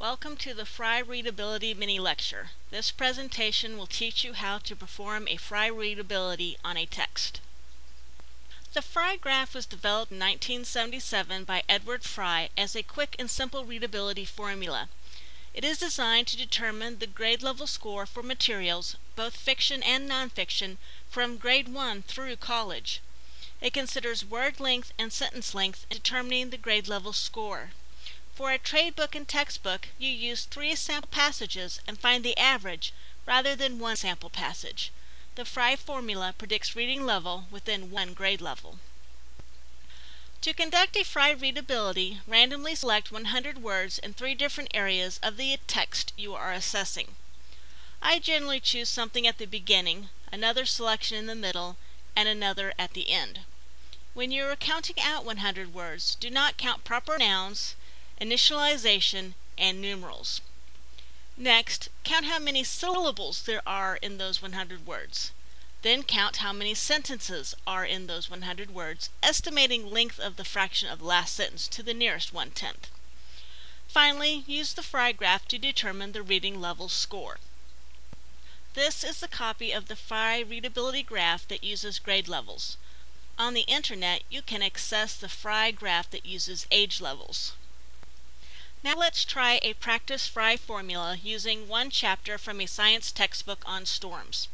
Welcome to the Fry Readability Mini Lecture. This presentation will teach you how to perform a Fry readability on a text. The Fry graph was developed in 1977 by Edward Fry as a quick and simple readability formula. It is designed to determine the grade level score for materials, both fiction and nonfiction, from grade 1 through college. It considers word length and sentence length in determining the grade level score. For a trade book and textbook, you use three sample passages and find the average rather than one sample passage. The Fry formula predicts reading level within one grade level. To conduct a Fry readability, randomly select 100 words in three different areas of the text you are assessing. I generally choose something at the beginning, another selection in the middle, and another at the end. When you are counting out 100 words, do not count proper nouns, initialization, and numerals. Next, count how many syllables there are in those 100 words. Then count how many sentences are in those 100 words, estimating length of the fraction of the last sentence to the nearest one-tenth. Finally, use the Fry graph to determine the reading level score. This is the copy of the Fry readability graph that uses grade levels. On the internet, you can access the Fry graph that uses age levels. Now let's try a practice fry formula using one chapter from a science textbook on storms.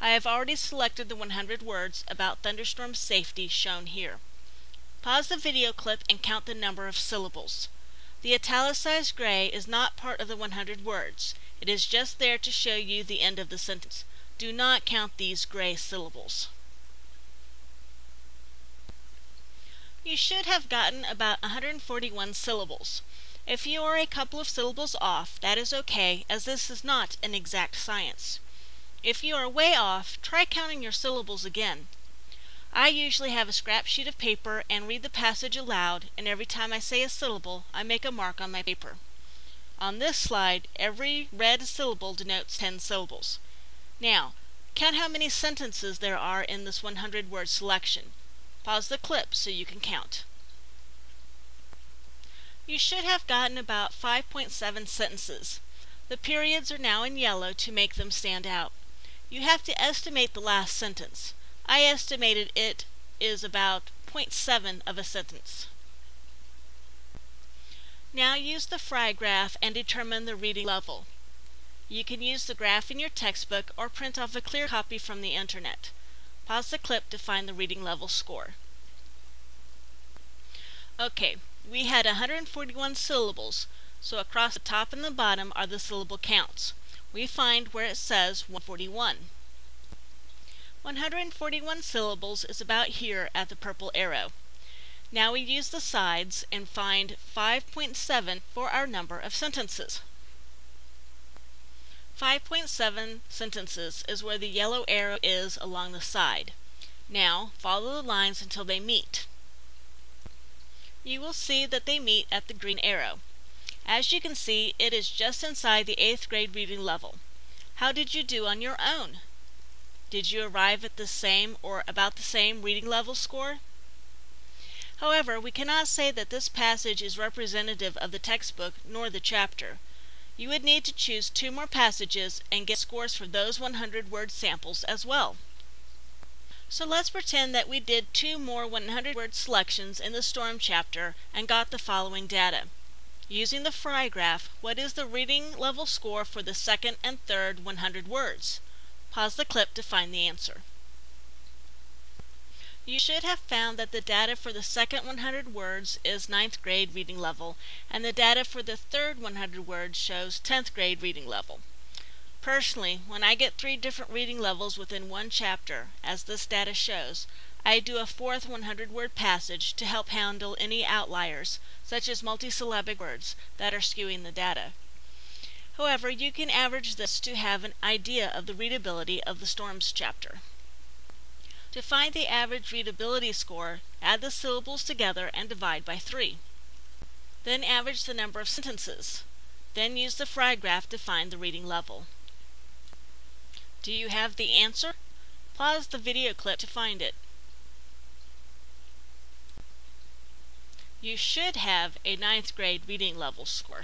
I have already selected the 100 words about thunderstorm safety shown here. Pause the video clip and count the number of syllables. The italicized gray is not part of the 100 words. It is just there to show you the end of the sentence. Do not count these gray syllables. You should have gotten about 141 syllables. If you are a couple of syllables off, that is okay, as this is not an exact science. If you are way off, try counting your syllables again. I usually have a scrap sheet of paper and read the passage aloud, and every time I say a syllable, I make a mark on my paper. On this slide, every red syllable denotes 10 syllables. Now, count how many sentences there are in this 100 word selection. Pause the clip so you can count. You should have gotten about 5.7 sentences. The periods are now in yellow to make them stand out. You have to estimate the last sentence. I estimated it is about 0.7 of a sentence. Now use the Fry graph and determine the reading level. You can use the graph in your textbook or print off a clear copy from the internet. Pause the clip to find the reading level score. Okay, we had 141 syllables, so across the top and the bottom are the syllable counts. We find where it says 141. 141 syllables is about here at the purple arrow. Now we use the sides and find 5.7 for our number of sentences. 5.7 sentences is where the yellow arrow is along the side. Now follow the lines until they meet you will see that they meet at the green arrow. As you can see, it is just inside the 8th grade reading level. How did you do on your own? Did you arrive at the same or about the same reading level score? However, we cannot say that this passage is representative of the textbook nor the chapter. You would need to choose two more passages and get scores for those 100 word samples as well. So let's pretend that we did two more 100 word selections in the storm chapter and got the following data. Using the Fry graph, what is the reading level score for the second and third 100 words? Pause the clip to find the answer. You should have found that the data for the second 100 words is 9th grade reading level, and the data for the third 100 words shows 10th grade reading level. Personally, when I get three different reading levels within one chapter, as this data shows, I do a fourth 100 word passage to help handle any outliers, such as multisyllabic words, that are skewing the data. However, you can average this to have an idea of the readability of the storms chapter. To find the average readability score, add the syllables together and divide by 3. Then average the number of sentences. Then use the Fry graph to find the reading level. Do you have the answer? Pause the video clip to find it. You should have a ninth grade reading level score.